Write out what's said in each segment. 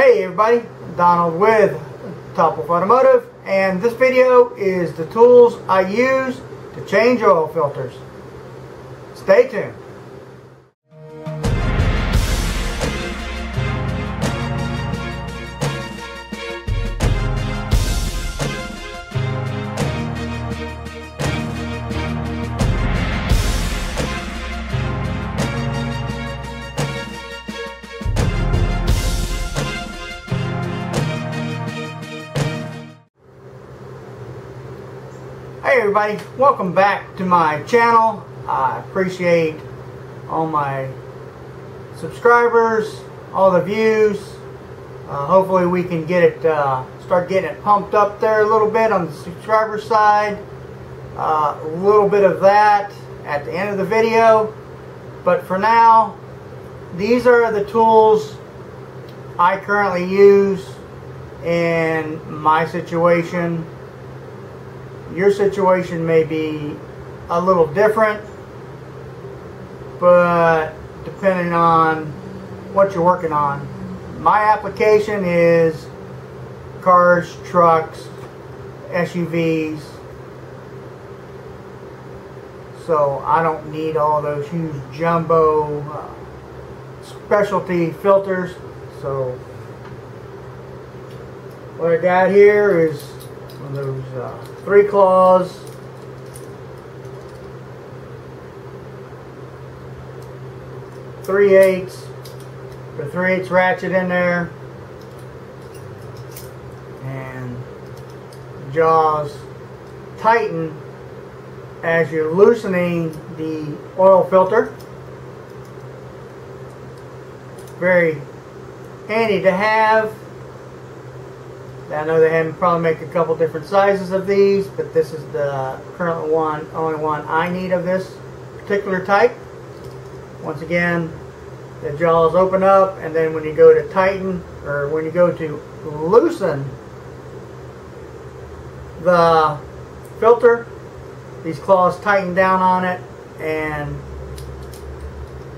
Hey everybody, Donald with Topwolf Automotive and this video is the tools I use to change oil filters. Stay tuned. Everybody, welcome back to my channel. I appreciate all my subscribers, all the views. Uh, hopefully we can get it, uh, start getting it pumped up there a little bit on the subscriber side. Uh, a little bit of that at the end of the video. But for now, these are the tools I currently use in my situation your situation may be a little different, but depending on what you're working on. My application is cars, trucks, SUVs, so I don't need all those huge jumbo uh, specialty filters. So what I got here is one of those uh, three claws. Three eighths the three eighths ratchet in there. And jaws tighten as you're loosening the oil filter. Very handy to have I know they probably make a couple different sizes of these, but this is the current one, only one I need of this particular type. Once again, the jaws open up, and then when you go to tighten, or when you go to loosen the filter, these claws tighten down on it and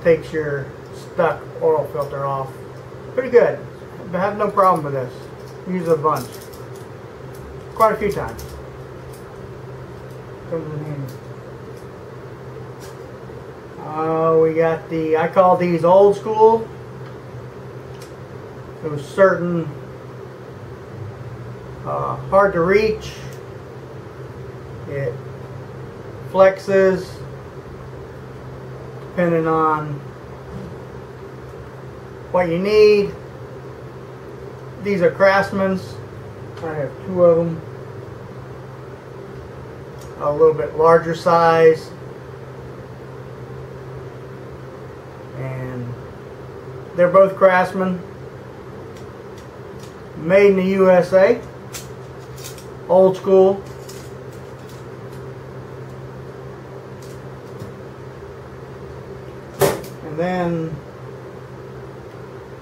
takes your stuck oil filter off. Pretty good. I have no problem with this use a bunch. Quite a few times. Comes in handy. Uh, we got the, I call these old school. Those certain uh, hard to reach. It flexes depending on what you need. These are Craftsman's. I have two of them. A little bit larger size. And they're both Craftsman. Made in the USA. Old school. And then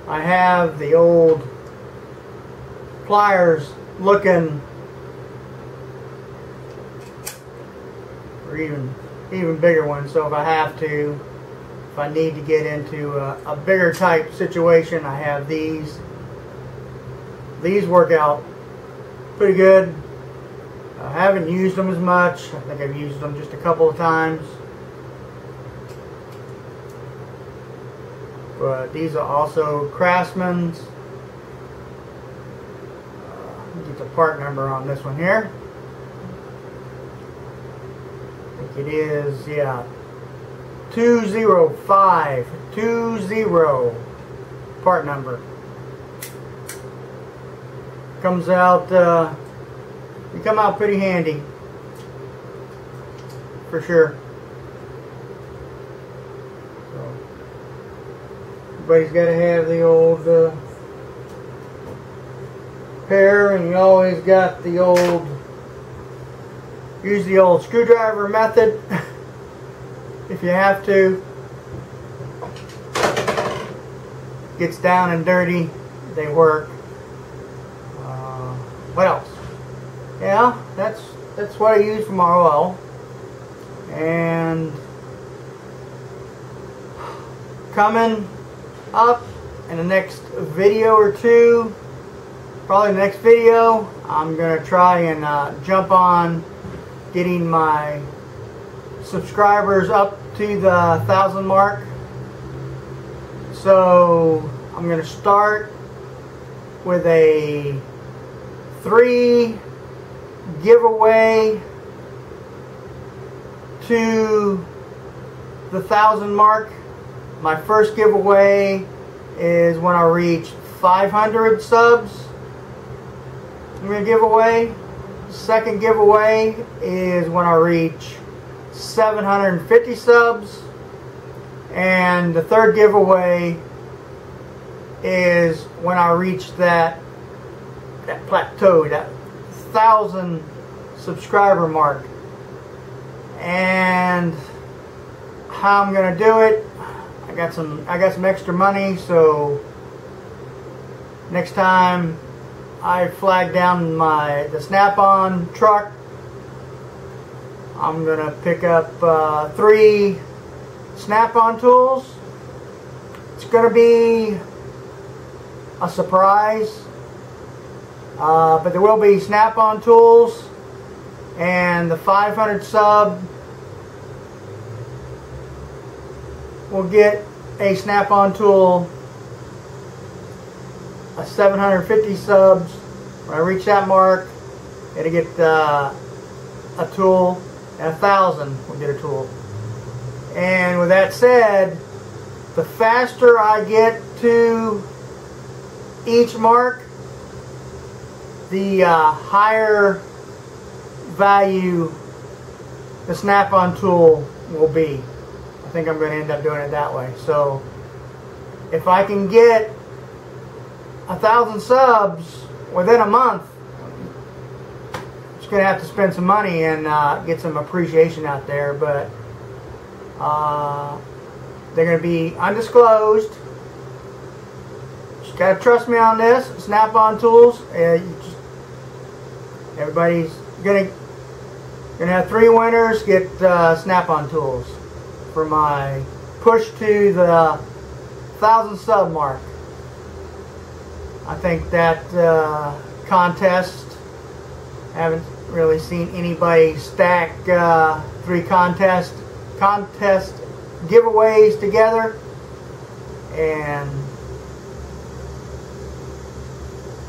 I have the old pliers looking or even even bigger ones. So if I have to if I need to get into a, a bigger type situation I have these. These work out pretty good. I haven't used them as much. I think I've used them just a couple of times. But these are also Craftsman's get the part number on this one here. I think it is, yeah, 20520 part number. Comes out, uh, you come out pretty handy, for sure. So, everybody's got to have the old uh, pair and you always got the old use the old screwdriver method if you have to. Gets down and dirty they work. Uh, what else? Yeah that's that's what I use for my oil. And coming up in the next video or two, probably the next video, I'm going to try and uh, jump on getting my subscribers up to the thousand mark. So I'm going to start with a three giveaway to the thousand mark. My first giveaway is when I reach 500 subs. I'm going to give away. Second giveaway is when I reach 750 subs. And the third giveaway is when I reach that that plateau, that thousand subscriber mark. And how I'm gonna do it, I got some I got some extra money, so next time I flag down my the Snap-on truck, I'm gonna pick up uh, three Snap-on tools. It's gonna be a surprise. Uh, but there will be snap-on tools and the 500 sub will get a snap-on tool 750 subs when I reach that mark it'll get uh, a tool and a thousand will get a tool and with that said the faster I get to each mark the uh, higher value the snap-on tool will be. I think I'm going to end up doing it that way. So if I can get a thousand subs within a month, just to have to spend some money and uh, get some appreciation out there. But uh, they're to be undisclosed. Just got to trust me on this. Snap-on tools. Uh, just, everybody's to Gonna have three winners get uh, snap-on tools for my push to the thousand sub mark. I think that uh, contest, haven't really seen anybody stack uh, three contest contest giveaways together, and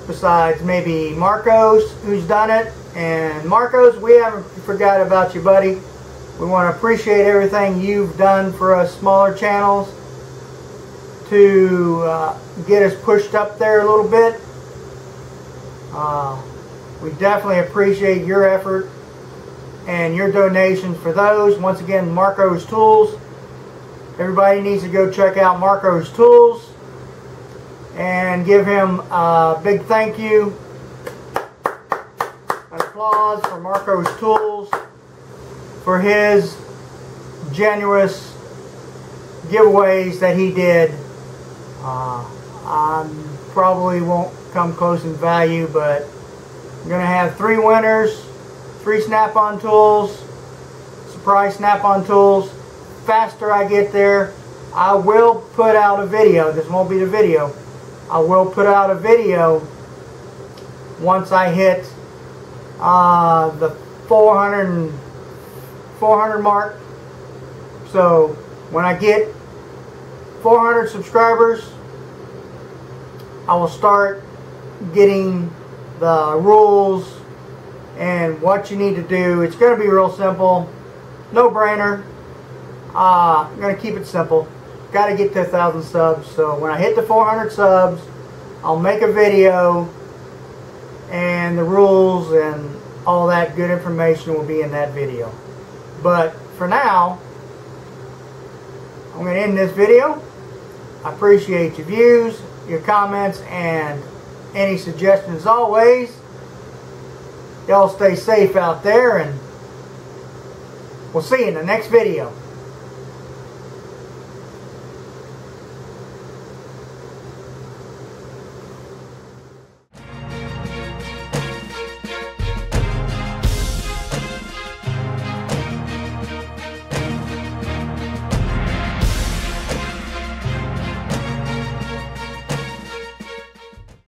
besides maybe Marcos who's done it. And Marcos, we haven't forgot about you, buddy. We want to appreciate everything you've done for us smaller channels to uh, get us pushed up there a little bit. Uh, we definitely appreciate your effort and your donations for those. Once again, Marco's Tools. Everybody needs to go check out Marco's Tools and give him a big thank you applause for Marco's Tools for his generous giveaways that he did. Uh, I probably won't come close in value, but I'm going to have three winners, three snap-on tools, surprise snap-on tools. Faster I get there, I will put out a video. This won't be the video. I will put out a video once I hit uh, the 400, 400 mark. So when I get 400 subscribers, I will start getting the rules and what you need to do. It's going to be real simple. No brainer. Uh, I'm going to keep it simple. Got to get to 1,000 subs. So when I hit the 400 subs, I'll make a video and the rules and all that good information will be in that video. But for now, I'm going to end this video. I appreciate your views, your comments, and any suggestions always. Y'all stay safe out there, and we'll see you in the next video.